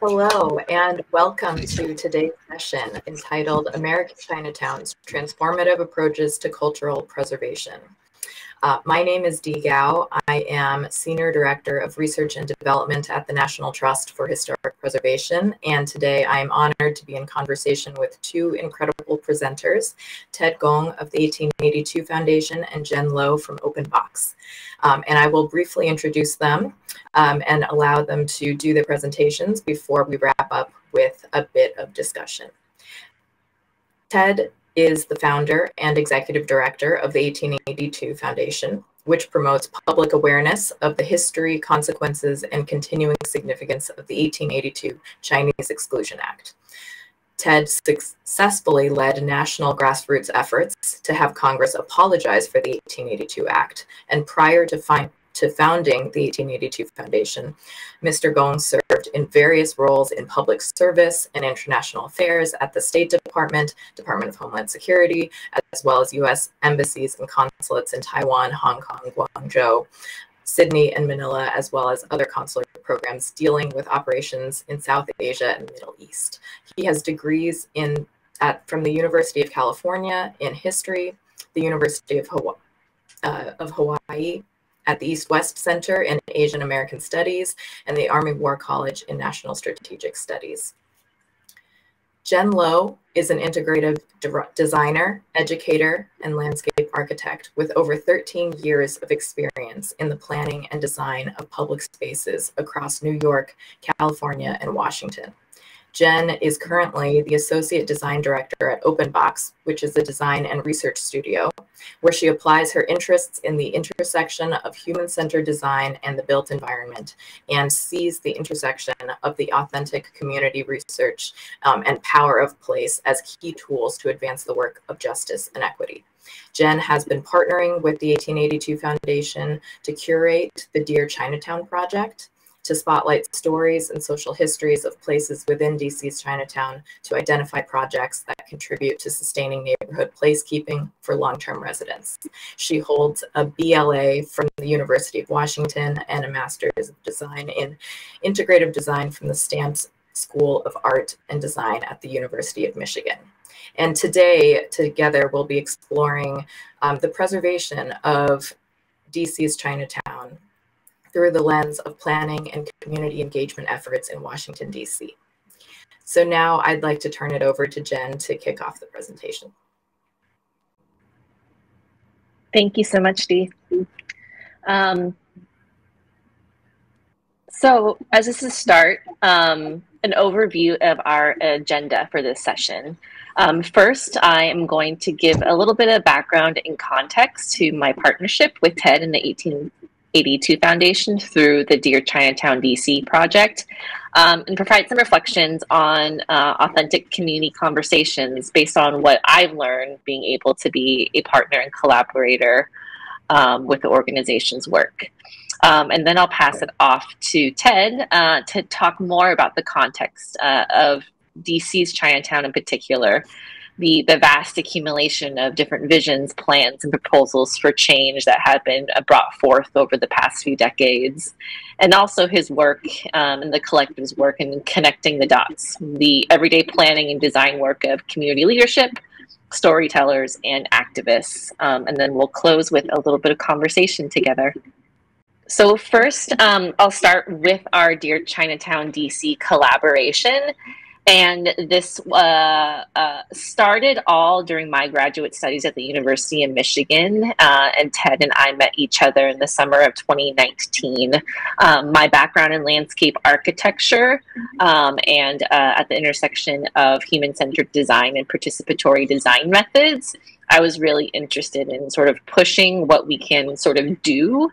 Hello, and welcome to today's session entitled American Chinatowns Transformative Approaches to Cultural Preservation. Uh, my name is Dee Gao. I am Senior Director of Research and Development at the National Trust for Historic Preservation. And today I am honored to be in conversation with two incredible presenters, Ted Gong of the 1882 Foundation and Jen Lo from Open Box. Um, and I will briefly introduce them um, and allow them to do the presentations before we wrap up with a bit of discussion. Ted is the founder and executive director of the 1882 Foundation, which promotes public awareness of the history, consequences, and continuing significance of the 1882 Chinese Exclusion Act. Ted successfully led national grassroots efforts to have Congress apologize for the 1882 Act, and prior to to founding the 1882 Foundation, Mr. Gong served in various roles in public service and international affairs at the State Department, Department of Homeland Security, as well as U.S. embassies and consulates in Taiwan, Hong Kong, Guangzhou, Sydney, and Manila, as well as other consular programs dealing with operations in South Asia and the Middle East. He has degrees in at, from the University of California in history, the University of Hawaii, uh, of Hawaii at the East West Center in Asian American Studies and the Army War College in National Strategic Studies. Jen Lo is an integrative de designer, educator, and landscape architect with over 13 years of experience in the planning and design of public spaces across New York, California, and Washington. Jen is currently the Associate Design Director at OpenBox, which is a design and research studio, where she applies her interests in the intersection of human-centered design and the built environment, and sees the intersection of the authentic community research um, and power of place as key tools to advance the work of justice and equity. Jen has been partnering with the 1882 Foundation to curate the Dear Chinatown project, to spotlight stories and social histories of places within DC's Chinatown to identify projects that contribute to sustaining neighborhood placekeeping for long-term residents. She holds a BLA from the University of Washington and a Master's of Design in Integrative Design from the Stamps School of Art and Design at the University of Michigan. And today, together, we'll be exploring um, the preservation of DC's Chinatown through the lens of planning and community engagement efforts in Washington, D.C. So now I'd like to turn it over to Jen to kick off the presentation. Thank you so much, Dee. Um, so as this is start, um, an overview of our agenda for this session. Um, first, I am going to give a little bit of background and context to my partnership with TED and the 18 82 Foundation through the Dear Chinatown DC project um, and provide some reflections on uh, authentic community conversations based on what I've learned being able to be a partner and collaborator um, with the organization's work. Um, and then I'll pass it off to Ted uh, to talk more about the context uh, of DC's Chinatown in particular the the vast accumulation of different visions, plans, and proposals for change that have been uh, brought forth over the past few decades, and also his work um, and the collective's work in connecting the dots, the everyday planning and design work of community leadership, storytellers, and activists. Um, and then we'll close with a little bit of conversation together. So first, um, I'll start with our Dear Chinatown DC collaboration and this uh, uh, started all during my graduate studies at the University of Michigan. Uh, and Ted and I met each other in the summer of 2019. Um, my background in landscape architecture um, and uh, at the intersection of human centered design and participatory design methods. I was really interested in sort of pushing what we can sort of do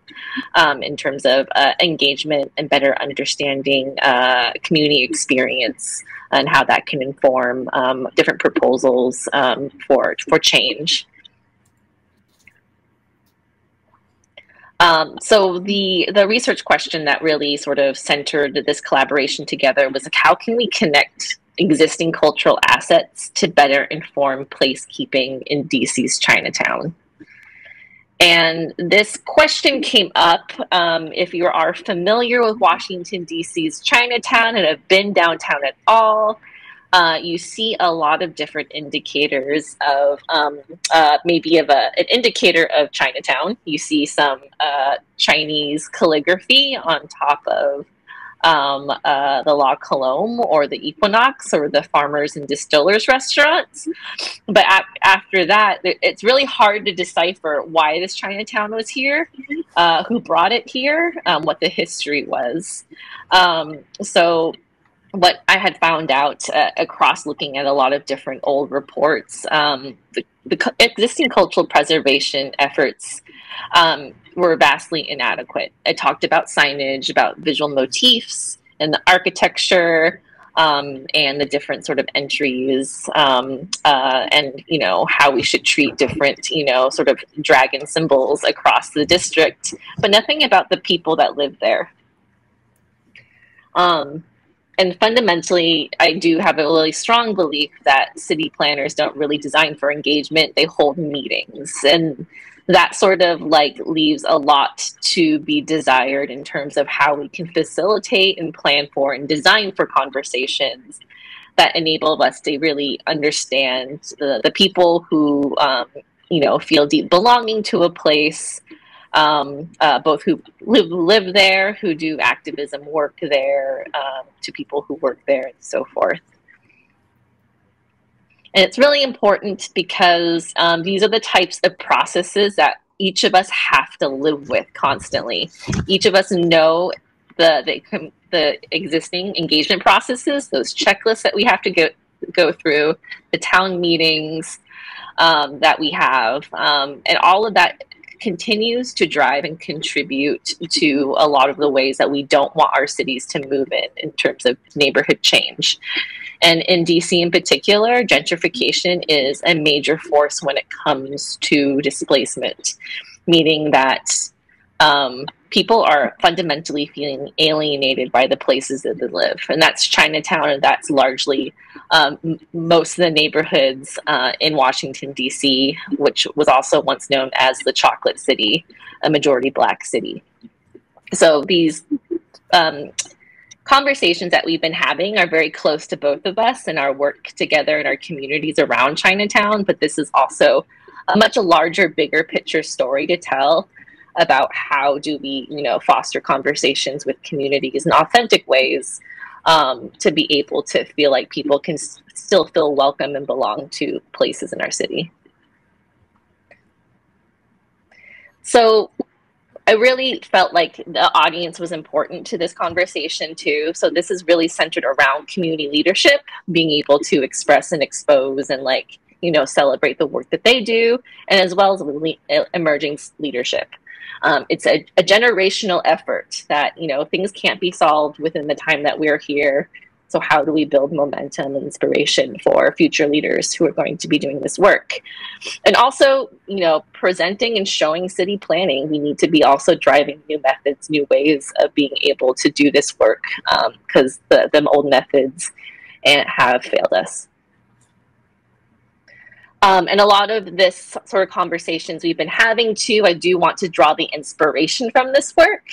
um, in terms of uh, engagement and better understanding uh, community experience and how that can inform um, different proposals um, for for change. Um, so the the research question that really sort of centered this collaboration together was like, how can we connect existing cultural assets to better inform placekeeping in DC's Chinatown? And this question came up um, if you are familiar with Washington, D.C.'s Chinatown and have been downtown at all. Uh, you see a lot of different indicators of um, uh, maybe of a, an indicator of Chinatown. You see some uh, Chinese calligraphy on top of um, uh, the La Colombe or the Equinox or the Farmers and Distillers restaurants. But after that, it's really hard to decipher why this Chinatown was here, uh, who brought it here, um, what the history was. Um, so what I had found out uh, across looking at a lot of different old reports, um, the, the, existing cultural preservation efforts um, were vastly inadequate. I talked about signage, about visual motifs, and the architecture, um, and the different sort of entries, um, uh, and you know how we should treat different, you know, sort of dragon symbols across the district, but nothing about the people that live there. Um, and fundamentally, I do have a really strong belief that city planners don't really design for engagement. They hold meetings. And that sort of like leaves a lot to be desired in terms of how we can facilitate and plan for and design for conversations that enable us to really understand the, the people who um, you know feel deep belonging to a place um, uh, both who live, live there, who do activism work there, um, to people who work there, and so forth. And it's really important because um, these are the types of processes that each of us have to live with constantly. Each of us know the, the, the existing engagement processes, those checklists that we have to go, go through, the town meetings um, that we have, um, and all of that continues to drive and contribute to a lot of the ways that we don't want our cities to move in in terms of neighborhood change. And in DC in particular, gentrification is a major force when it comes to displacement, meaning that um, people are fundamentally feeling alienated by the places that they live. And that's Chinatown, and that's largely um, most of the neighborhoods uh, in Washington, D.C., which was also once known as the Chocolate City, a majority black city. So these um, conversations that we've been having are very close to both of us and our work together in our communities around Chinatown, but this is also a much larger, bigger picture story to tell about how do we, you know, foster conversations with communities in authentic ways um, to be able to feel like people can s- still feel welcome and belong to places in our city. So I really felt like the audience was important to this conversation too. So this is really centered around community leadership, being able to express and expose and like, you know, celebrate the work that they do, and as well as emerging leadership. Um, it's a, a, generational effort that you know things can't be solved within the time that we're here. So how do we build momentum and inspiration for future leaders who are going to be doing this work? And also, you know, presenting and showing city planning, we need to be also driving new methods, new ways of being able to do this work because um, the, old methods eh, have failed us. Um, and a lot of this sort of conversations we've been having too, I do want to draw the inspiration from this work.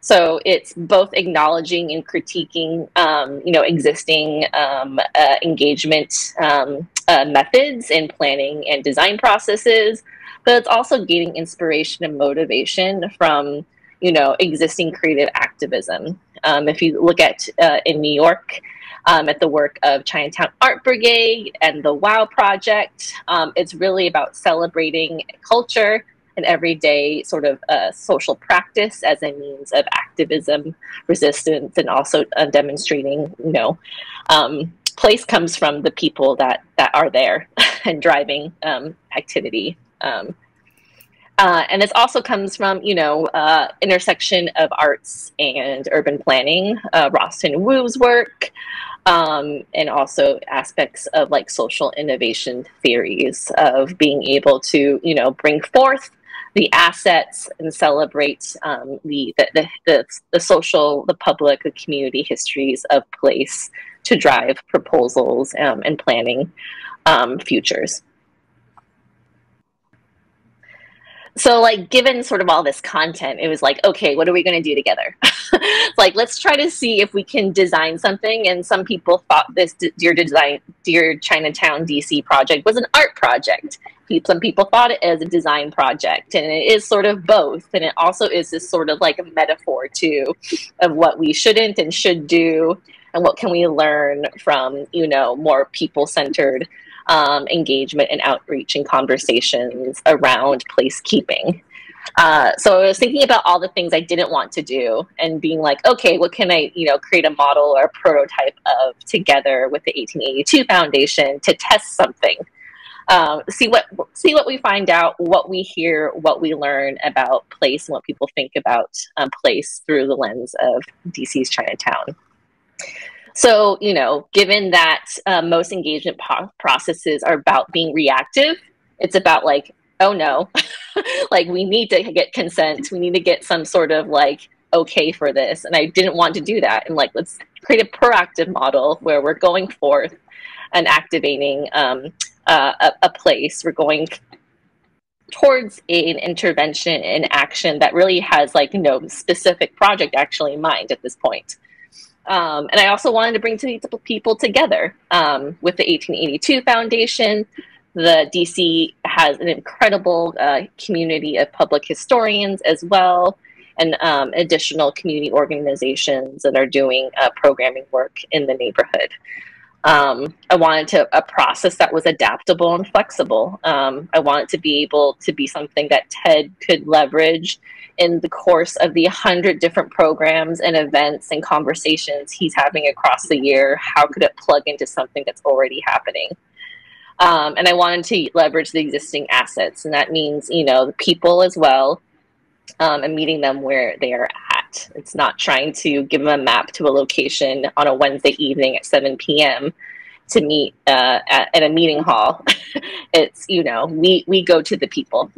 So it's both acknowledging and critiquing, um, you know, existing um, uh, engagement um, uh, methods and planning and design processes, but it's also gaining inspiration and motivation from, you know, existing creative activism. Um, if you look at uh, in New York, um, at the work of Chinatown Art Brigade and the WOW Project. Um, it's really about celebrating culture and everyday sort of uh, social practice as a means of activism, resistance, and also uh, demonstrating, you know, um, place comes from the people that that are there and driving um, activity. Um, uh, and this also comes from, you know, uh, intersection of arts and urban planning, uh, Rosten Woo's work, um, and also aspects of like social innovation theories of being able to, you know, bring forth the assets and celebrate um, the, the, the, the, social, the public, the community histories of place to drive proposals um, and planning um, futures. So like given sort of all this content it was like okay what are we going to do together? Like let's try to see if we can design something and some people thought this dear design dear chinatown dc project was an art project. Some people thought it as a design project and it is sort of both and it also is this sort of like a metaphor too of what we shouldn't and should do and what can we learn from you know more people centered um, engagement and outreach and conversations around placekeeping. Uh, so I was thinking about all the things I didn't want to do and being like, okay, what can I, you know, create a model or a prototype of together with the 1882 Foundation to test something. Um, see what see what we find out, what we hear, what we learn about place, and what people think about um, place through the lens of DC's Chinatown. So, you know, given that uh, most engagement po- processes are about being reactive, it's about like, oh no, like we need to get consent. We need to get some sort of like okay for this. And I didn't want to do that. And like, let's create a proactive model where we're going forth and activating um, uh, a, a place. We're going towards an intervention and action that really has like know specific project actually in mind at this point um, and I also wanted to bring two people together um, with the 1882 Foundation. The DC has an incredible uh, community of public historians as well, and um, additional community organizations that are doing uh, programming work in the neighborhood. Um, I wanted to a process that was adaptable and flexible. Um, I wanted to be able to be something that TED could leverage in the course of the 100 different programs and events and conversations he's having across the year how could it plug into something that's already happening um, and i wanted to leverage the existing assets and that means you know the people as well um, and meeting them where they are at it's not trying to give them a map to a location on a wednesday evening at 7 p.m to meet uh, at, at a meeting hall it's you know we we go to the people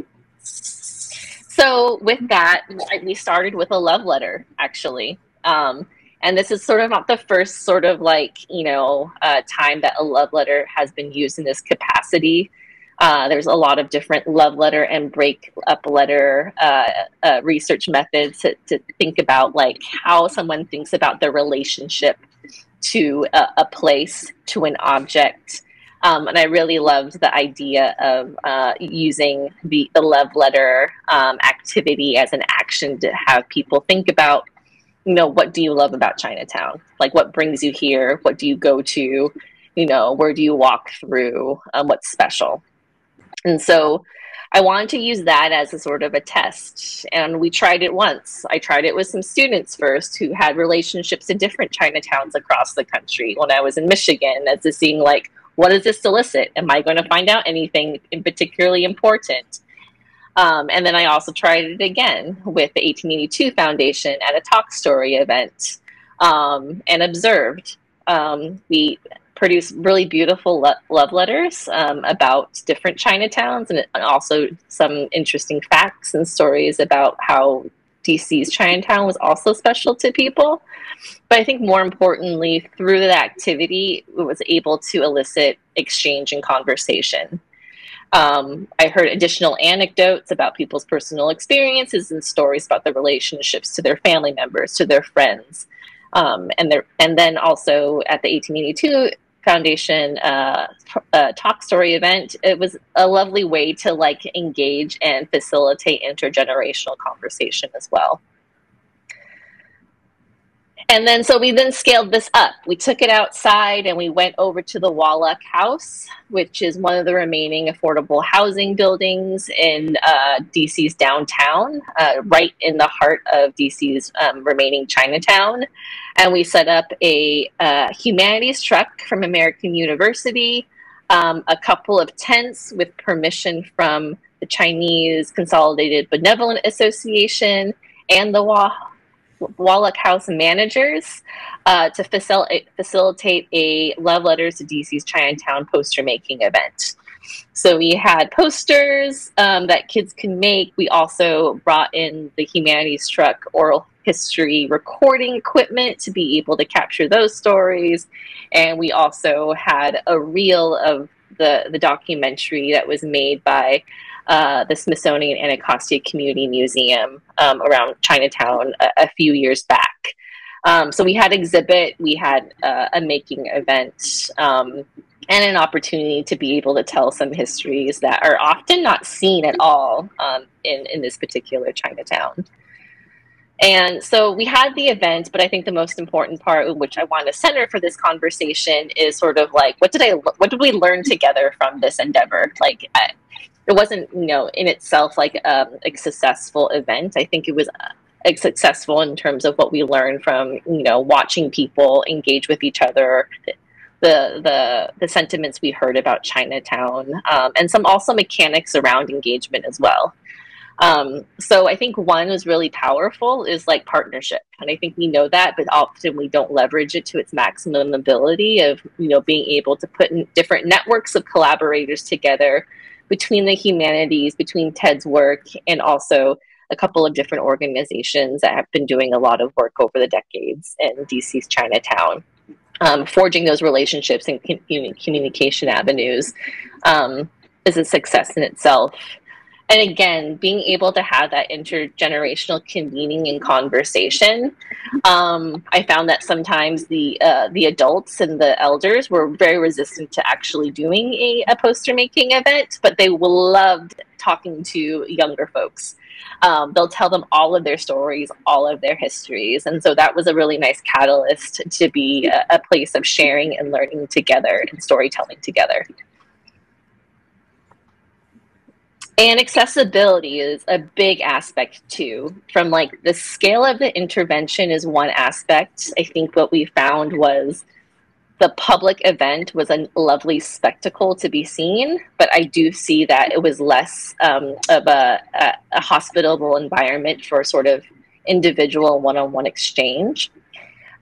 so with that, we started with a love letter, actually. Um, and this is sort of not the first sort of like, you know, uh, time that a love letter has been used in this capacity. Uh, there's a lot of different love letter and break up letter uh, uh, research methods to, to, think about like how someone thinks about their relationship to a, a place, to an object, um, and I really loved the idea of uh, using the, the love letter um, activity as an action to have people think about, you know, what do you love about Chinatown? Like, what brings you here? What do you go to? You know, where do you walk through? Um, what's special? And so I wanted to use that as a sort of a test. And we tried it once. I tried it with some students first who had relationships in different Chinatowns across the country when I was in Michigan, as to seeing like, what does this solicit? Am I going to find out anything in particularly important? Um, and then I also tried it again with the 1882 Foundation at a talk story event um, and observed. Um, we produced really beautiful lo- love letters um, about different Chinatowns and also some interesting facts and stories about how DC's Chinatown was also special to people. But I think more importantly, through that activity, it was able to elicit exchange and conversation. Um, I heard additional anecdotes about people's personal experiences and stories about their relationships to their family members, to their friends. Um, and, there, and then also at the 1882 Foundation uh, uh, talk story event, it was a lovely way to like engage and facilitate intergenerational conversation as well. And then, so we then scaled this up. We took it outside and we went over to the Wah Luck House, which is one of the remaining affordable housing buildings in uh, DC's downtown, uh, right in the heart of DC's um, remaining Chinatown. And we set up a uh, humanities truck from American University, um, a couple of tents with permission from the Chinese Consolidated Benevolent Association and the Wah Luck House managers uh, to facil- facilitate a Love Letters to DC's Chinatown poster making event. So we had posters um, that kids can make. We also brought in the humanities truck oral history recording equipment to be able to capture those stories. And we also had a reel of the, the documentary that was made by uh, the Smithsonian Anacostia Community Museum um, around Chinatown a, a, few years back. Um, so we had exhibit, we had uh, a making event, um, and an opportunity to be able to tell some histories that are often not seen at all um, in, in this particular Chinatown. And so we had the event, but I think the most important part, which I want to center for this conversation, is sort of like what did I, what did we learn together from this endeavor? Like, it wasn't, you know, in itself like um, a successful event. I think it was uh, successful in terms of what we learned from, you know, watching people engage with each other, the the the sentiments we heard about Chinatown, um, and some also mechanics around engagement as well. Um, so I think one was really powerful is like partnership. And I think we know that, but often we don't leverage it to its maximum ability of, you know, being able to put in different networks of collaborators together between the humanities, between TED's work, and also a couple of different organizations that have been doing a lot of work over the decades in DC's Chinatown. Um, forging those relationships and communication avenues um, is a success in itself and again being able to have that intergenerational convening and conversation um, i found that sometimes the uh, the adults and the elders were very resistant to actually doing a, a poster making event but they loved talking to younger folks. Um, they'll tell them all of their stories all of their histories and so that was a really nice catalyst to be a, a place of sharing and learning together and storytelling together And accessibility is a big aspect too. From like the scale of the intervention is one aspect. I think what we found was the public event was a lovely spectacle to be seen, but I do see that it was less um, of a, a, a, hospitable environment for sort of individual one-on-one exchange.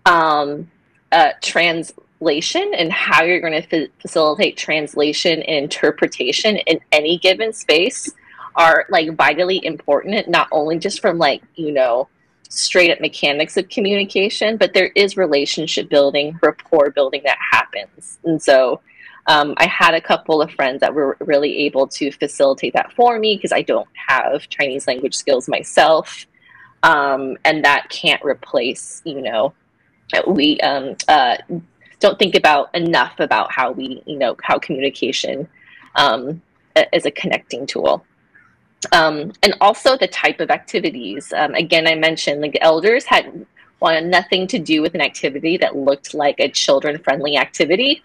Um, uh, trans translation and how you're going to facilitate translation and interpretation in any given space are like vitally important not only just from like you know straight up mechanics of communication but there is relationship building rapport building that happens. And so um, i had a couple of friends that were really able to facilitate that for me because i don't have chinese language skills myself um, and that can't replace you know we um, uh, don't think about enough about how we, you know, how communication um, is a connecting tool. Um, and also the type of activities. Um, again, I mentioned the elders had wanted nothing to do with an activity that looked like a children-friendly activity,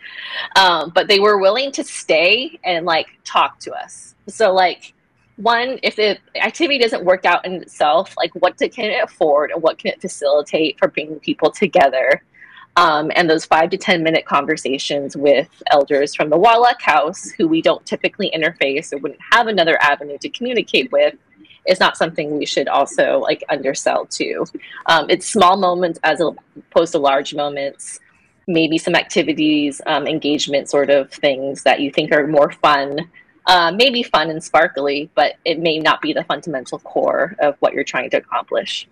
um, but they were willing to stay and like talk to us. So like one, if the activity doesn't work out in itself, like what can it afford and what can it facilitate for bringing people together? Um, and those five to 10 minute conversations with elders from the Wah Luck House, who we don't typically interface or wouldn't have another avenue to communicate with, is not something we should also like undersell to. Um, it's small moments as opposed to large moments, maybe some activities, um, engagement sort of things that you think are more fun. Uh, maybe fun and sparkly, but it may not be the fundamental core of what you're trying to accomplish.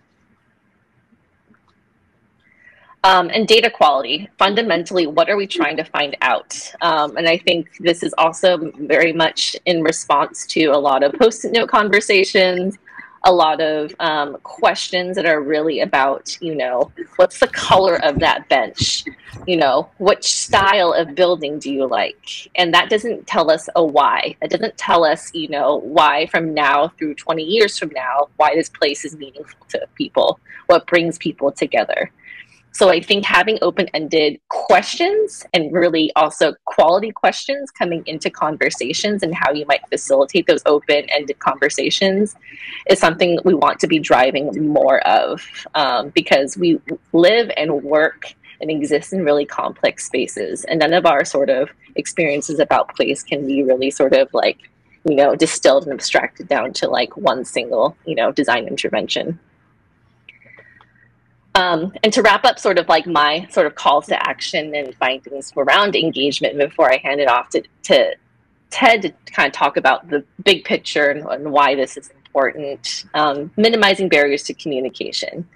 Um, and data quality, fundamentally, what are we trying to find out? Um, and I think this is also very much in response to a lot of post-it note conversations, a lot of um, questions that are really about, you know, what's the color of that bench? You know, which style of building do you like? And that doesn't tell us a why. That doesn't tell us, you know, why from now through 20 years from now, why this place is meaningful to people, what brings people together. So I think having open-ended questions and really also quality questions coming into conversations and how you might facilitate those open-ended conversations is something we want to be driving more of um, because we live and work and exist in really complex spaces and none of our sort of experiences about place can be really sort of like you know distilled and abstracted down to like one single you know design intervention um, and to wrap up sort of like my sort of calls to action and findings around engagement before I hand it off to, to Ted to kind of talk about the big picture and, and why this is important, um, minimizing barriers to communication.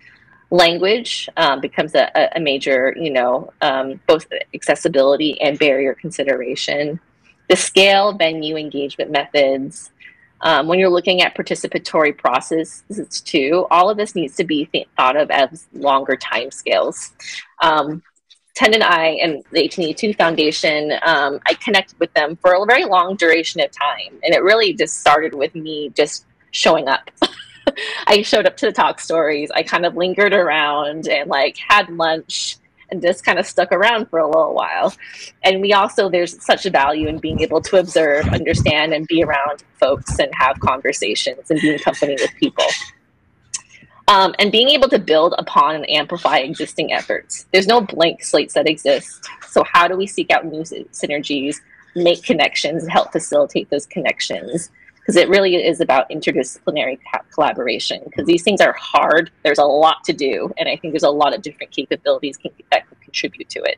Language um, becomes a, a, major, you know, um, both accessibility and barrier consideration. The scale, venue, engagement methods, Um, when you're looking at participatory processes too, all of this needs to be th thought of as longer time scales. Um, Ted and I and the 1882 Foundation, um, I connected with them for a very long duration of time. And it really just started with me just showing up. I showed up to the talk stories. I kind of lingered around and like had lunch and just kind of stuck around for a little while. And we also, there's such a value in being able to observe, understand, and be around folks and have conversations and be in company with people um, and being able to build upon and amplify existing efforts. There's no blank slates that exist. So how do we seek out new synergies, make connections, help facilitate those connections? Because it really is about interdisciplinary collaboration. Because these things are hard. There's a lot to do, and I think there's a lot of different capabilities can, that can contribute to it.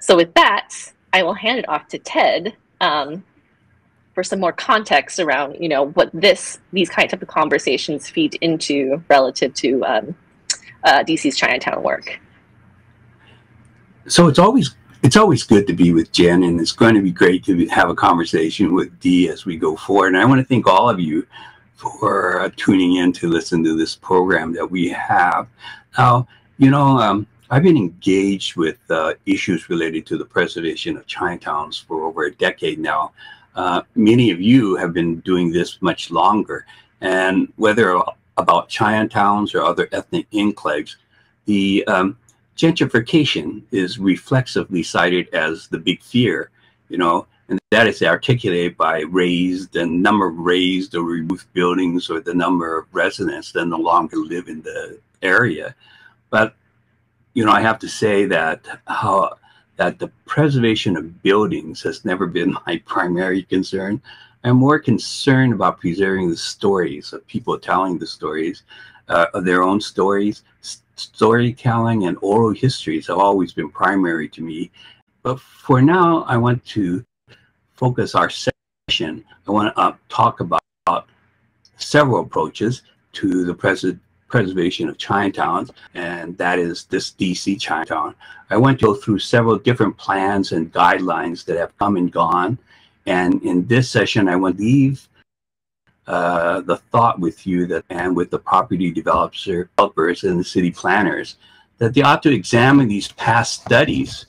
So with that, I will hand it off to Ted um, for some more context around you know what this these kinds of conversations feed into relative to um, uh, DC's Chinatown work. So it's always it's always good to be with Jen, and it's going to be great to have a conversation with Dee as we go forward. And I want to thank all of you for uh, tuning in to listen to this program that we have. Now, you know, um, I've been engaged with uh, issues related to the preservation of Chinatowns for over a decade now. Uh, many of you have been doing this much longer. And whether about Chinatowns or other ethnic enclaves, the um, gentrification is reflexively cited as the big fear, you know, and that is articulated by raised the number of raised or removed buildings or the number of residents that no longer live in the area. But, you know, I have to say that how that the preservation of buildings has never been my primary concern. I'm more concerned about preserving the stories of people telling the stories, uh, of their own stories. Storytelling and oral histories have always been primary to me. But for now, I want to focus our session. I want to uh, talk about several approaches to the present preservation of Chinatowns, and that is this DC Chinatown. I went to go through several different plans and guidelines that have come and gone. And in this session, I want to leave uh, the thought with you that, and with the property developers and the city planners, that they ought to examine these past studies,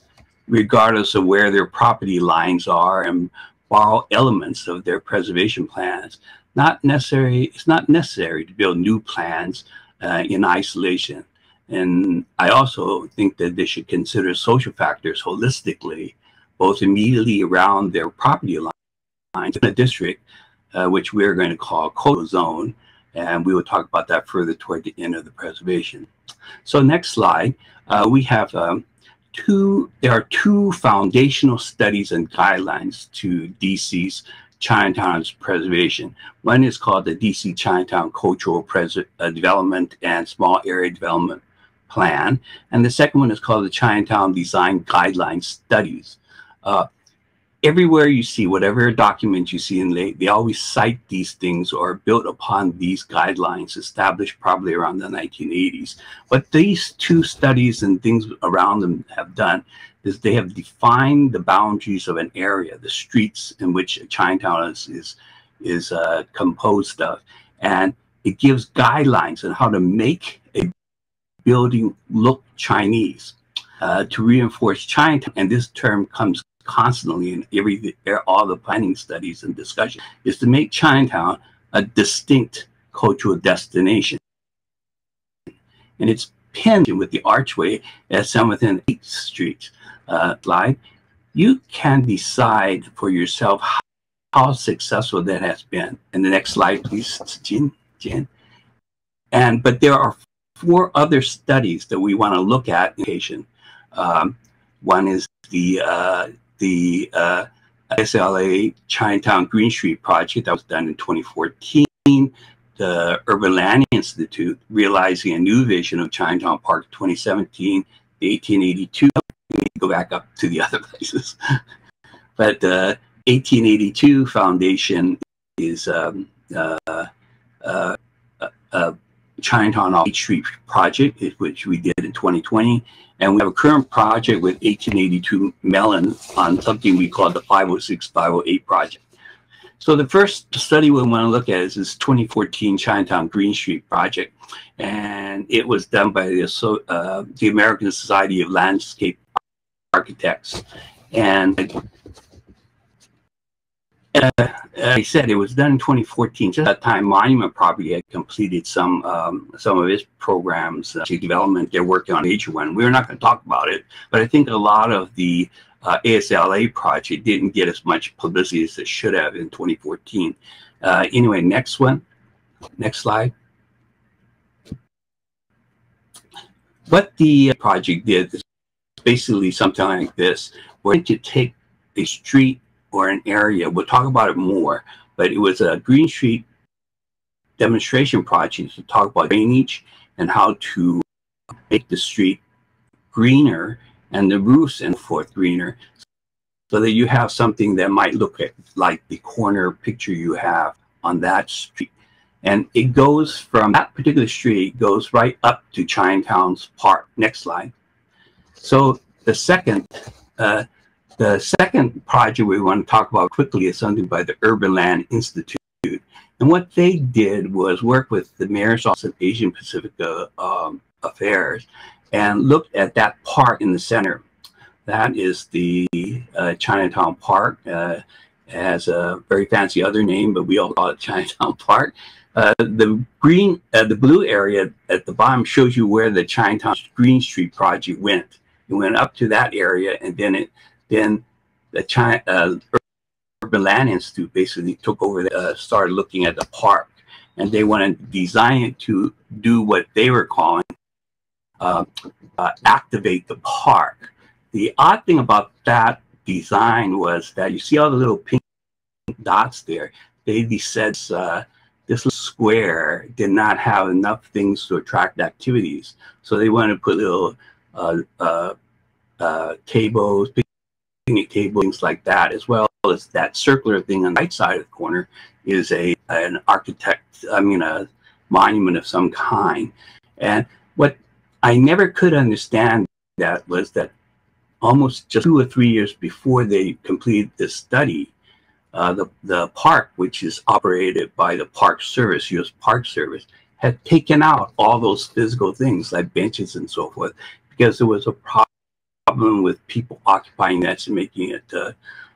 regardless of where their property lines are, and borrow elements of their preservation plans. Not necessary, it's not necessary to build new plans uh, in isolation. And I also think that they should consider social factors holistically, both immediately around their property lines in a district, uh, which we're going to call coastal zone. And we will talk about that further toward the end of the preservation. So next slide, uh, we have um, two, there are two foundational studies and guidelines to DC's Chinatown's preservation. One is called the DC Chinatown Cultural Pres uh, Development and Small Area Development Plan. And the second one is called the Chinatown Design Guidelines Studies. Uh, everywhere you see, whatever document you see in late, they always cite these things or built upon these guidelines established probably around the 1980s. What these two studies and things around them have done is they have defined the boundaries of an area, the streets in which Chinatown is is, is uh, composed of, and it gives guidelines on how to make a building look Chinese uh, to reinforce Chinatown. And this term comes constantly in every all the planning studies and discussion is to make Chinatown a distinct cultural destination. And it's pinned with the archway as some within 8th Street uh, line, you can decide for yourself how, how, successful that has been. And the next slide, please, Jen. Jen. And but there are four other studies that we want to look at in education. Um, one is the uh, the uh, SLA Chinatown Green Street project that was done in 2014. The Urban Land Institute realizing a new vision of Chinatown Park 2017, the 1882 go back up to the other places. but the uh, 1882 Foundation is um, uh, uh, uh, Chinatown off Street project, which we did in 2020. And we have a current project with 1882 Mellon on something we call the 506 508 project. So the first study we want to look at is this 2014 Chinatown Green Street project, and it was done by the, uh, the American Society of Landscape Architects. And uh, I said it was done in 2014. Just at that time, Monument Property had completed some um, some of its programs, uh, development. They're working on major one. We're not going to talk about it, but I think a lot of the uh, ASLA project didn't get as much publicity as it should have in 2014. Uh, anyway, next one. Next slide. What the project did is basically something like this. We're going to take a street or an area, we'll talk about it more, but it was a Green Street demonstration project to talk about drainage and how to make the street greener and the roofs and forth greener so that you have something that might look like the corner picture you have on that street. And it goes from that particular street goes right up to Chinatown's park. Next slide. So the second, uh, the second project we want to talk about quickly is something by the Urban Land Institute. And what they did was work with the Mayor's Office of Asian Pacific uh, um, Affairs and looked at that park in the center. That is the uh, Chinatown Park. Uh, has a very fancy other name, but we all call it Chinatown Park. Uh, the green, uh, the blue area at the bottom shows you where the Chinatown Green Street project went. It went up to that area, and then it, then the China uh, Urban Land Institute basically took over, uh, started looking at the park, and they wanted to design it to do what they were calling uh, uh, activate the park. The odd thing about that design was that you see all the little pink dots there. They said uh, this square did not have enough things to attract activities. So they wanted to put little uh, uh, uh tables, tables, things like that, as well as that circular thing on the right side of the corner is a an architect, I mean, a monument of some kind. And what I never could understand that was that almost just two or three years before they completed this study, uh, the, the park, which is operated by the Park Service, U.S. Park Service, had taken out all those physical things like benches and so forth because there was a problem with people occupying that and making it uh,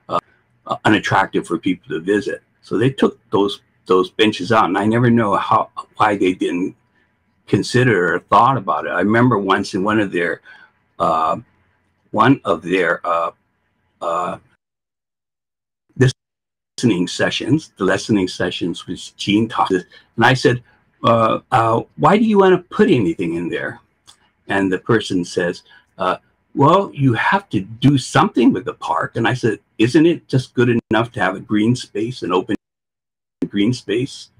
uh, unattractive for people to visit. So they took those those benches out, and I never know how why they didn't consider or thought about it. I remember once in one of their uh, one of their uh, uh, listening sessions, the listening sessions which Gene taught, and I said, uh, "Why do you want to put anything in there?" And the person says, uh, "Well, you have to do something with the park." And I said, "Isn't it just good enough to have a green space, an open green space?"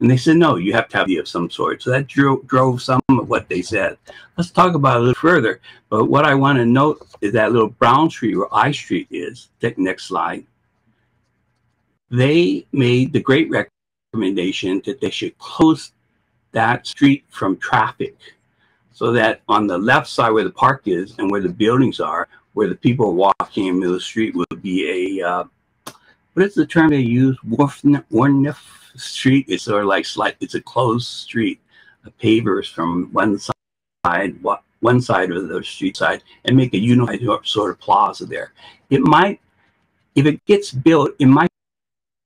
And they said, no, you have to have the of some sort. So that drove, drove some of what they said. Let's talk about it a little further. But what I want to note is that little Brown Street where I Street is, next slide. They made the great recommendation that they should close that street from traffic so that on the left side where the park is and where the buildings are, where the people walking in the street would be a, uh, what is the term they use? woonerf street is sort of like slight, it's a closed street, a pavers from one side, one side of the street side, and make a unified sort of plaza there. It might, if it gets built, it might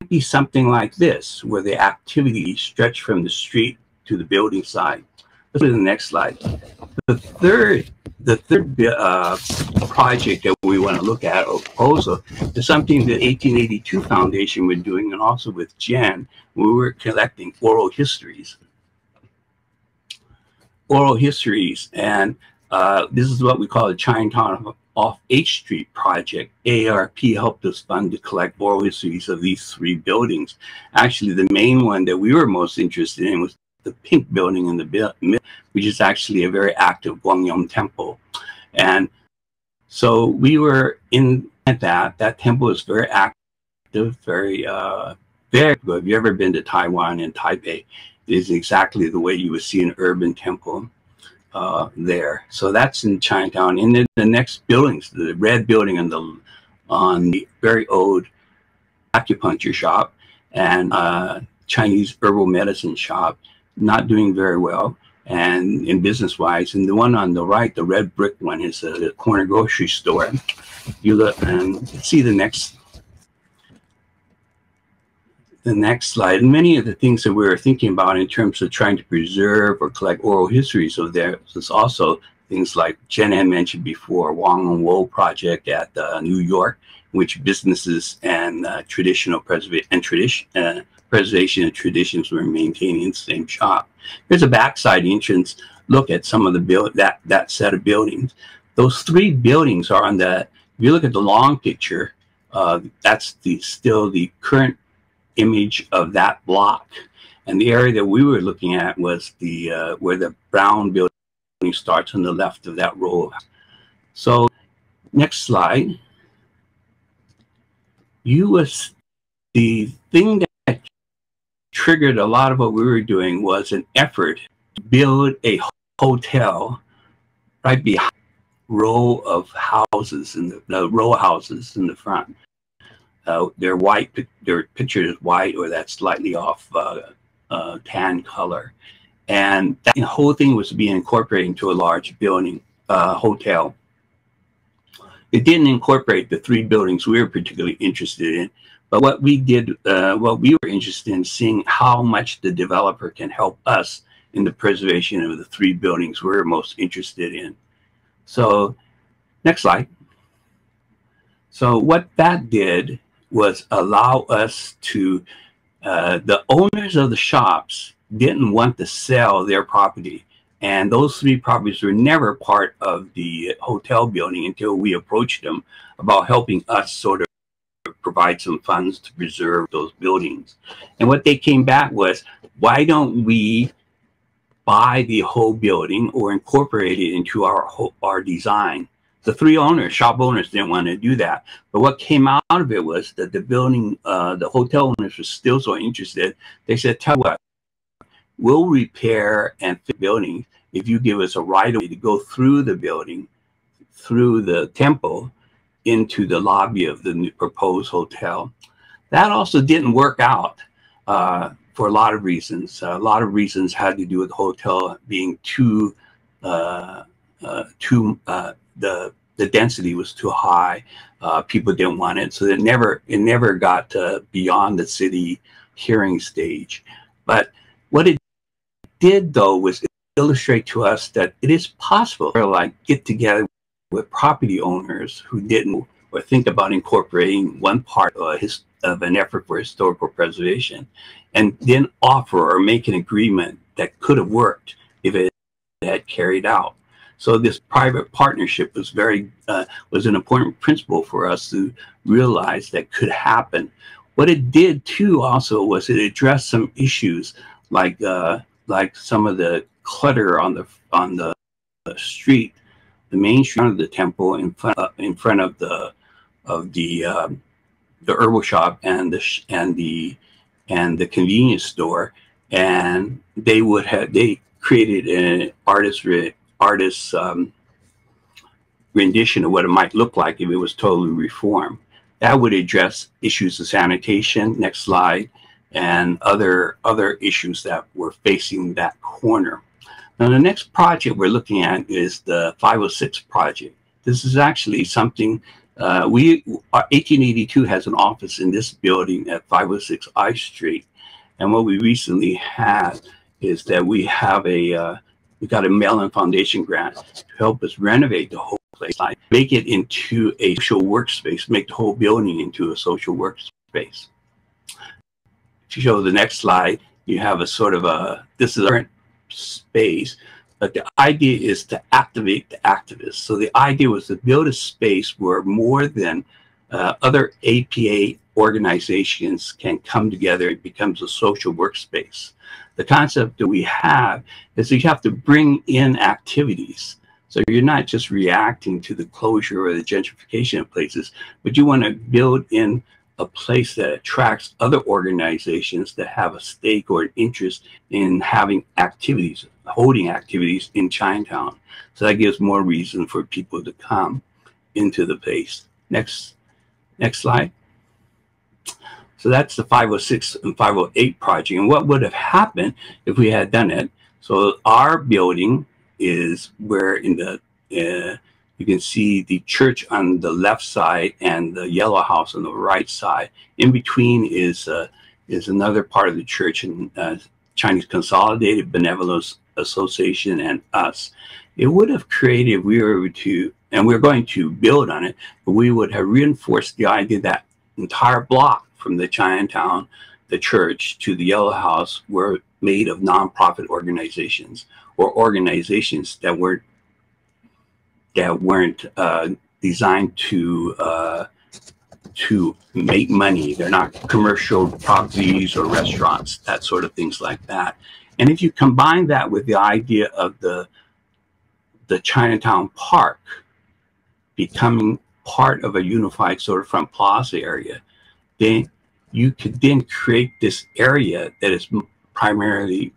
be something like this, where the activity stretch from the street to the building side. Let's go to the next slide. The third, the third uh, project that we want to look at proposal is something the 1882 Foundation were doing, and also with Jen, we were collecting oral histories. Oral histories, and uh, this is what we call the Chinatown off H Street project. ARP helped us fund to collect oral histories of these three buildings. Actually, the main one that we were most interested in was the pink building in the middle, which is actually a very active Guanyin temple. And so we were in that. That temple is very active, very, uh, very good. Have you ever been to Taiwan and Taipei? It is exactly the way you would see an urban temple uh, there. So that's in Chinatown. In the, the next buildings, the red building on the on the very old acupuncture shop and uh, Chinese herbal medicine shop, not doing very well and in business wise. And the one on the right, the red brick one, is a corner grocery store. You look and see the next the next slide. Many of the things that we were thinking about in terms of trying to preserve or collect oral histories of there was also things like Jen had mentioned before, Wing on Wo project at uh, New York, which businesses and uh, traditional preservation and tradition uh, preservation and traditions were maintaining in the same shop. Here's a backside entrance look at some of the build that that set of buildings. Those three buildings are on the. If you look at the long picture, uh, that's the still the current image of that block. And the area that we were looking at was the uh, where the brown building starts on the left of that row. So, next slide. You was the thing that triggered a lot of what we were doing was an effort to build a hotel right behind row of houses in the, the row houses in the front. Uh, they're white, their picture is white or that slightly off uh, uh, tan color. And that whole thing was being incorporated into a large building, uh, hotel. It didn't incorporate the three buildings we were particularly interested in, but what we did, uh, what we were interested in seeing how much the developer can help us in the preservation of the three buildings we're most interested in. So next slide. So what that did was allow us to, uh, the owners of the shops didn't want to sell their property. And those three properties were never part of the hotel building until we approached them about helping us sort of provide some funds to preserve those buildings. And what they came back was, why don't we buy the whole building or incorporate it into our our design? The three owners, shop owners, didn't want to do that. But what came out of it was that the building, uh, the hotel owners were still so interested. They said, "Tell what, we'll repair and fit buildings if you give us a right of way to go through the building, through the temple, into the lobby of the proposed hotel. That also didn't work out uh, for a lot of reasons. Uh, a lot of reasons had to do with the hotel being too, uh, uh too uh, the the density was too high. Uh, people didn't want it, so it never it never got beyond the city hearing stage. But what it did though was illustrate to us that it is possible to like get together with property owners who didn't or think about incorporating one part of, his, of an effort for historical preservation and then offer or make an agreement that could have worked if it had carried out. So this private partnership was very uh, was an important principle for us to realize that could happen. What it did too also was it addressed some issues like uh, like some of the clutter on the on the street the main street of the temple in front uh, in front of the of the um, the herbal shop and the and the and the convenience store, and they would have they created an artist artist um, rendition of what it might look like if it was totally reformed. That would address issues of sanitation. Next slide, and other other issues that were facing that corner. Now, the next project we're looking at is the 506 project. This is actually something uh, we, 1882 has an office in this building at 506 I Street. And what we recently had is that we have a, uh, we got a Mellon Foundation grant to help us renovate the whole place, like make it into a social workspace, make the whole building into a social workspace. To show the next slide, you have a sort of a, this is current space, but the idea is to activate the activists. So the idea was to build a space where more than uh, other APA organizations can come together. It becomes a social workspace. The concept that we have is that you have to bring in activities. So you're not just reacting to the closure or the gentrification of places, but you want to build in a place that attracts other organizations that have a stake or an interest in having activities, holding activities in Chinatown. So that gives more reason for people to come into the place. Next, next slide. So that's the 506 and 508 project. And what would have happened if we had done it? So our building is where in the uh, you can see the church on the left side and the yellow house on the right side. In between is uh, is another part of the church and uh, Chinese Consolidated Benevolent Association and us. It would have created we were to, and we're going to build on it, but we would have reinforced the idea that entire block from the Chinatown, the church to the Yellow House were made of nonprofit organizations or organizations that were that weren't uh, designed to uh, to make money. They're not commercial properties or restaurants, that sort of things like that. And if you combine that with the idea of the the Chinatown Park becoming part of a unified sort of front plaza area, then you could then create this area that is primarily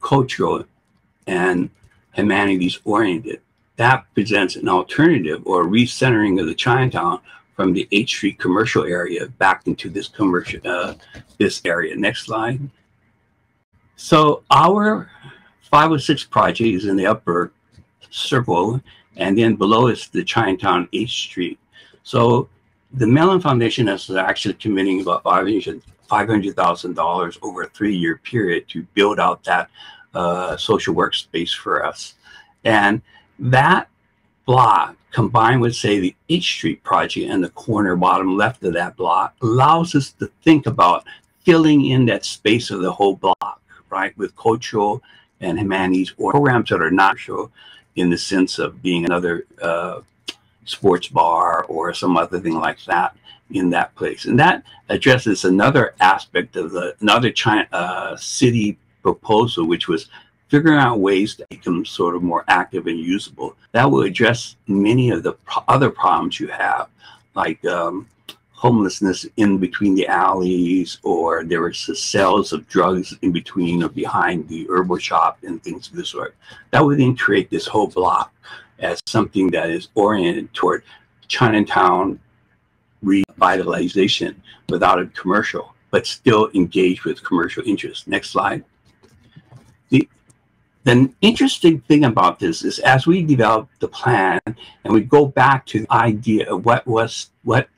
cultural and humanities oriented. That presents an alternative or recentering of the Chinatown from the H Street commercial area back into this commercial uh, this area. Next slide. So our 506 project is in the upper circle, and then below is the Chinatown H Street. So the Mellon Foundation is actually committing about $500,000 over a three-year period to build out that uh, social workspace for us. And that block combined with say the H Street project and the corner bottom left of that block allows us to think about filling in that space of the whole block, right, with cultural and humanities or programs that are not sure in the sense of being another uh, sports bar or some other thing like that in that place. And that addresses another aspect of the another China uh, city proposal, which was figuring out ways to make them sort of more active and usable. That will address many of the pro other problems you have, like um, homelessness in between the alleys, or there were cells of drugs in between or behind the herbal shop and things of this sort. That would then create this whole block as something that is oriented toward Chinatown revitalization without a commercial, but still engaged with commercial interests. Next slide. The, interesting thing about this is as we develop the plan and we go back to the idea of what was what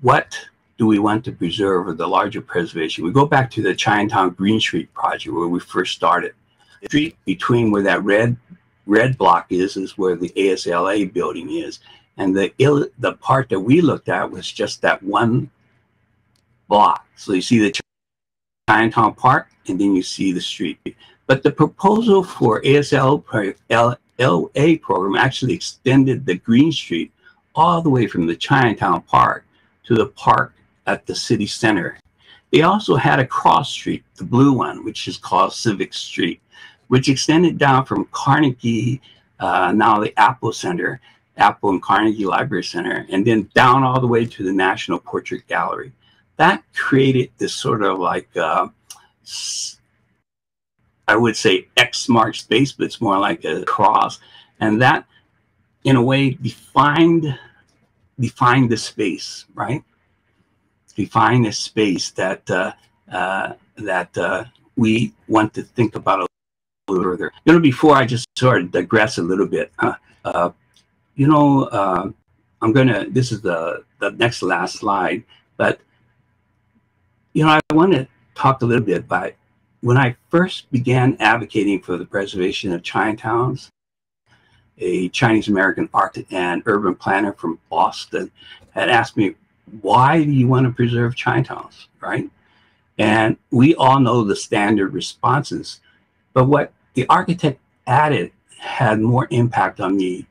what do we want to preserve or the larger preservation, we go back to the Chinatown Green Street project where we first started. The street between where that red red block is is where the ASLA building is. And the Ill, the part that we looked at was just that one block. So you see the Chinatown Park, and then you see the street. But the proposal for ASL LA program actually extended the Green Street all the way from the Chinatown Park to the park at the city center. They also had a cross street, the blue one, which is called Civic Street which extended down from Carnegie, uh, now the Apple Center, Apple and Carnegie Library Center, and then down all the way to the National Portrait Gallery. That created this sort of like, uh, I would say X marked space, but it's more like a cross. And that, in a way, defined defined the space, right? Defined the space that uh, uh, that uh, we want to think about a little further. You know, before I just sort of digress a little bit, uh, uh, you know, uh, I'm going to, this is the, the next last slide, but, you know, I want to talk a little bit about when I first began advocating for the preservation of Chinatowns, a Chinese American architect and urban planner from Boston had asked me, why do you want to preserve Chinatowns, right? And we all know the standard responses. But what the architect added had more impact on me